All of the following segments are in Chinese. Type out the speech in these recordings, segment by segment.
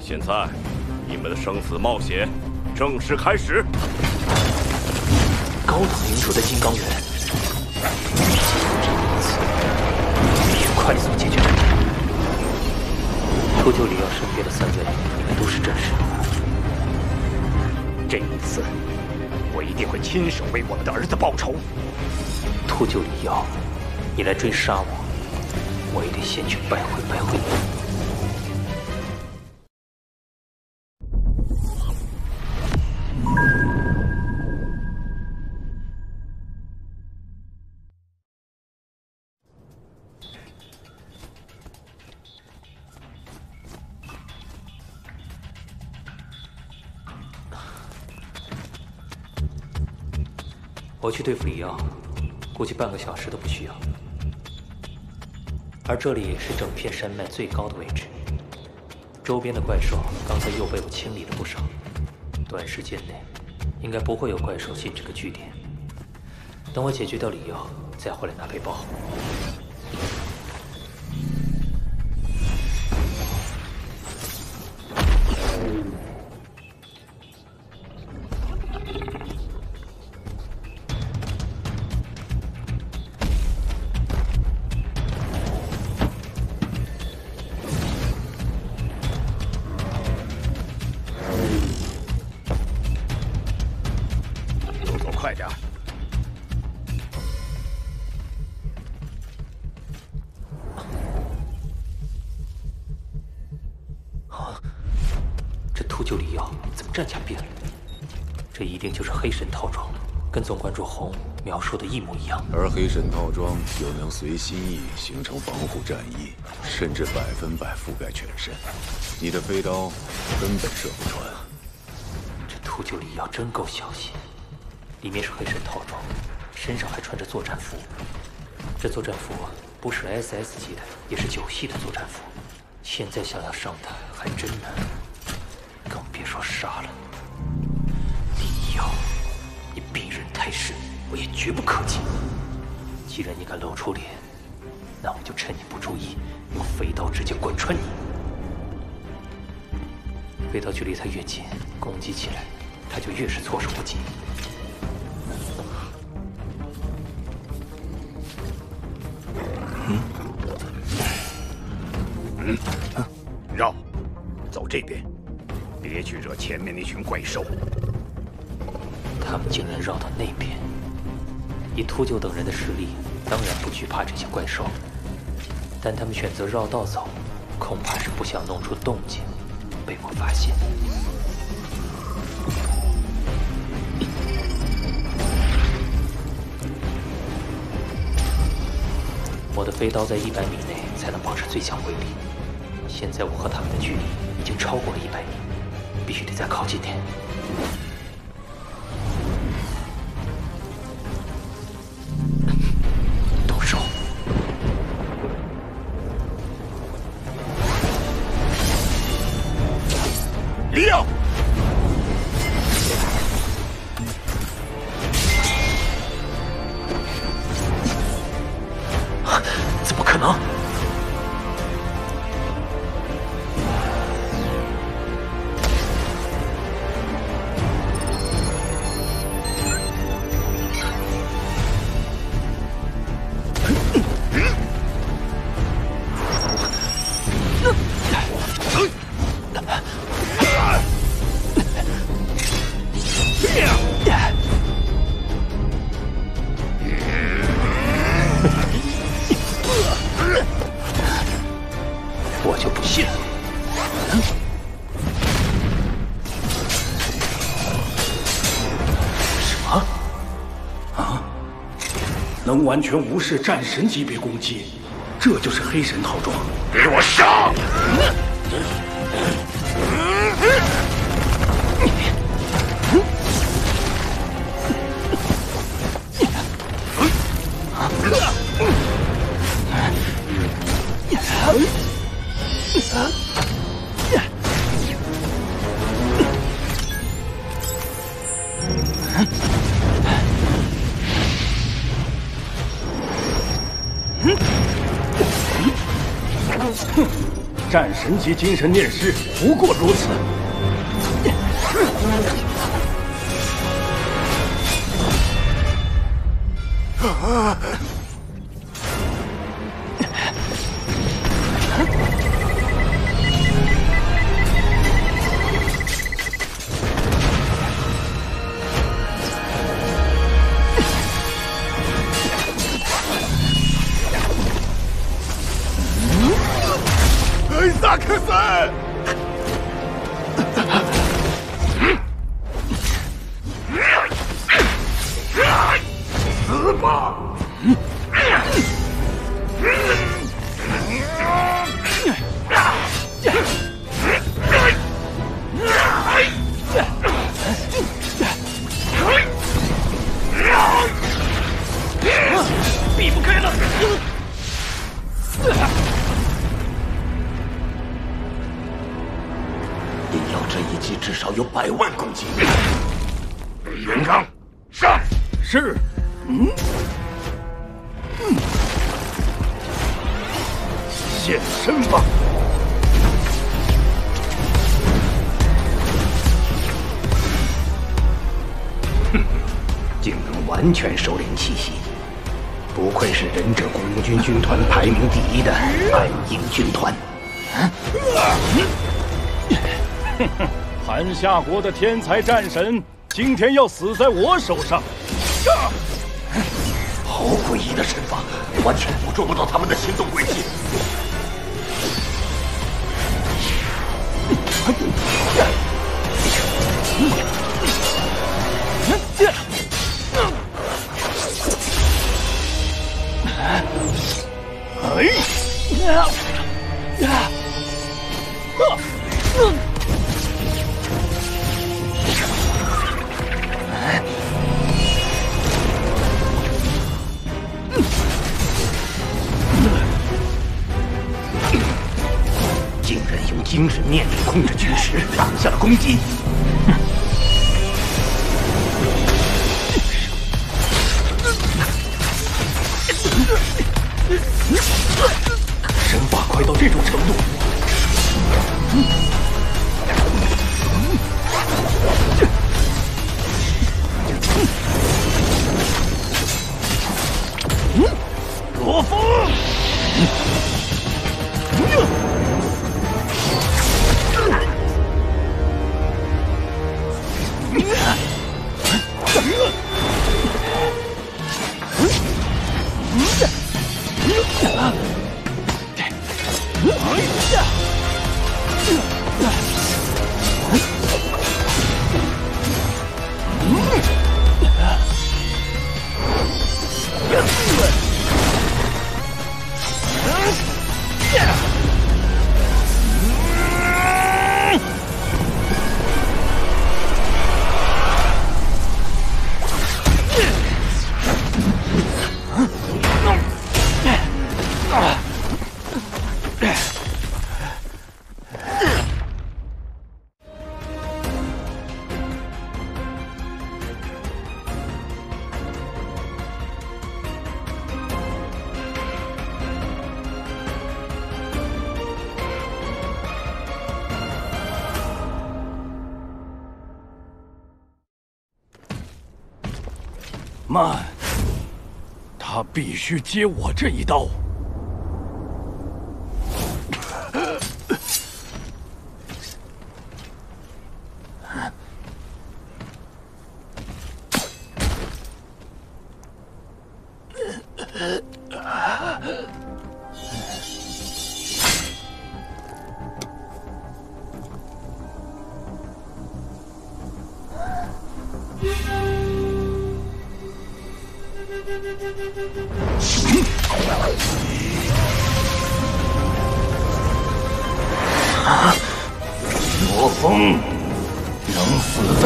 现在，你们的生死冒险正式开始。高等领主的金刚猿，这一次必须快速解决问题。秃鹫里奥身边的三位都是战士。这一次，我一定会亲手为我们的儿子报仇。秃鹫里奥，你来追杀我，我也得先去拜会拜会你。我去对付里奥，估计半个小时都不需要。而这里是整片山脉最高的位置，周边的怪兽刚才又被我清理了不少，短时间内应该不会有怪兽进这个据点。等我解决掉里奥，再回来拿背包。说的一模一样，而黑神套装又能随心意形成防护战衣，甚至百分百覆盖全身。你的飞刀根本射不穿。这秃鹫里要真够小心，里面是黑神套装，身上还穿着作战服。这作战服不是 SS 级的，也是九系的作战服。现在想要上他还真难，更别说杀了。也绝不客气。既然你敢露出脸，那我就趁你不注意，用飞刀直接贯穿你。飞刀距离他越近，攻击起来他就越是措手不及。嗯，嗯，绕，走这边，别去惹前面那群怪兽。他们竟然绕到那边。以秃鹫等人的实力，当然不惧怕这些怪兽，但他们选择绕道走，恐怕是不想弄出动静，被我发现。我的飞刀在一百米内才能保持最强威力，现在我和他们的距离已经超过了一百米，必须得再靠近点。不要完全无视战神级别攻击，这就是黑神套装。给我上！战神级精神念师不过如此。啊克森，我这一击至少有百万攻击。元刚，上！是，嗯，现身吧！哼竟能完全收敛气息，不愧是忍者雇佣军军团排名第一的暗影军团。韩夏国的天才战神，今天要死在我手上！好诡异的身法，完全捕捉不到他们的行动轨迹。哎，呀，挡下了攻击。慢，他必须接我这一刀。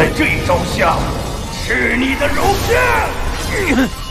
在这招下，是你的荣幸。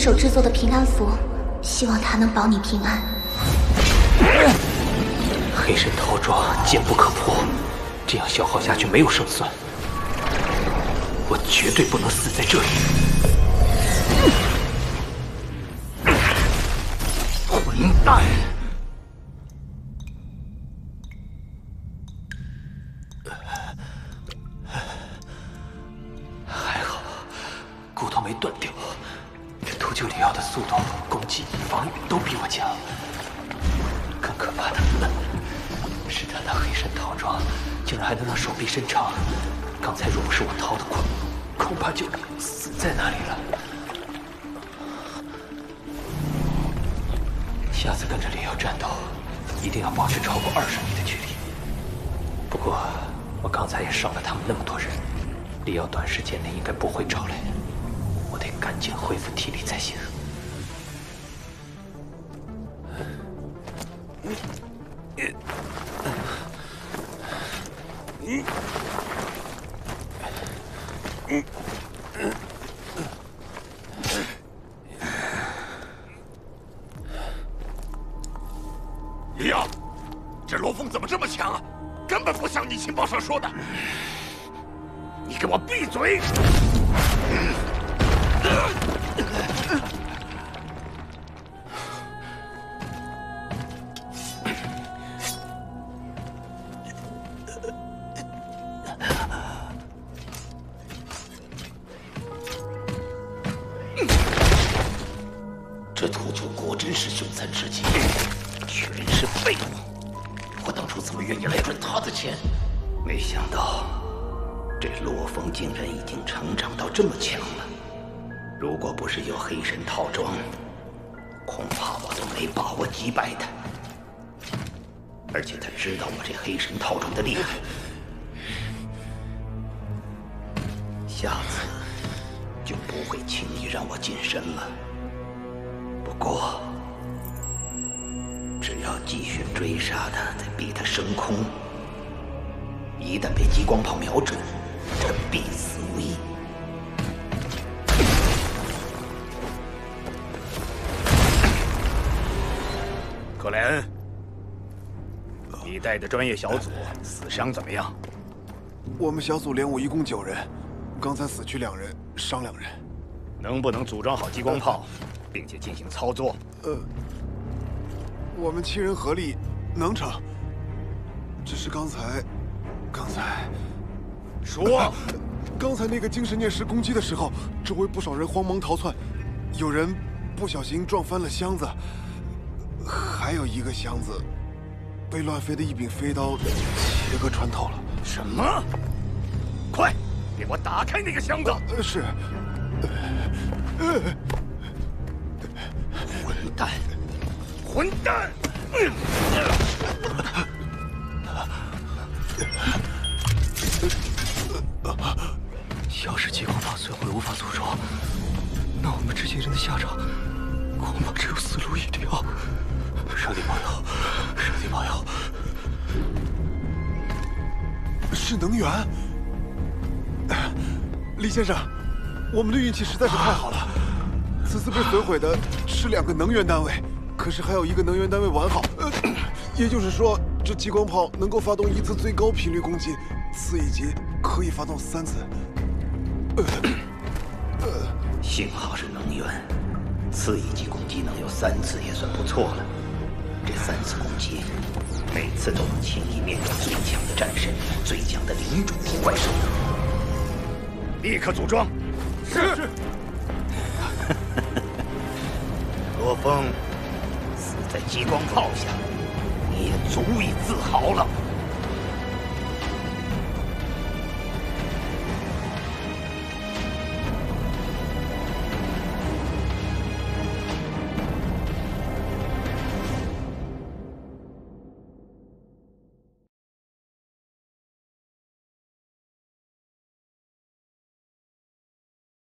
手制作的平安符，希望它能保你平安。黑神套装坚不可破，这样消耗下去没有胜算。我绝对不能死在这里！混蛋！就死在那里了。下次跟着李耀战斗，一定要保持超过二十米的距离。不过，我刚才也伤了他们那么多人，李耀短时间内应该不会找来。我得赶紧恢复体力才行。李耀，这罗峰怎么这么强啊？根本不像你情报上说的。你给我闭嘴！这秃鹫果真是凶残至极，全是废物！我当初怎么愿意来赚他的钱？没想到这洛风竟然已经成长到这么强了。如果不是有黑神套装，恐怕我都没把握击败他。而且他知道我这黑神套装的厉害，下次就不会轻易让我近身了。不过，只要继续追杀他，再逼他升空，一旦被激光炮瞄准，他必死无疑。克莱恩，你带的专业小组死伤怎么样？我们小组连我一共九人，刚才死去两人，伤两人。能不能组装好激光炮，并且进行操作？呃，我们七人合力能成，只是刚才，刚才，说，刚才那个精神念石攻击的时候，周围不少人慌忙逃窜，有人不小心撞翻了箱子，还有一个箱子被乱飞的一柄飞刀切割穿透了。什么？快，给我打开那个箱子！呃，是。混蛋！混蛋！要是激光炮摧毁无法组装，那我们这些人的下场恐怕只有死路一条。上帝保佑！上帝保佑！是能源，李先生，我们的运气实在是太好了。此次被损毁的是两个能源单位，可是还有一个能源单位完好。呃，也就是说，这激光炮能够发动一次最高频率攻击，次一级可以发动三次。呃，呃幸好是能源，次一级攻击能有三次也算不错了。这三次攻击每次都能轻易灭掉最强的战神、最强的领主级怪兽。立刻组装。是。死在激光炮下，你也足以自豪了。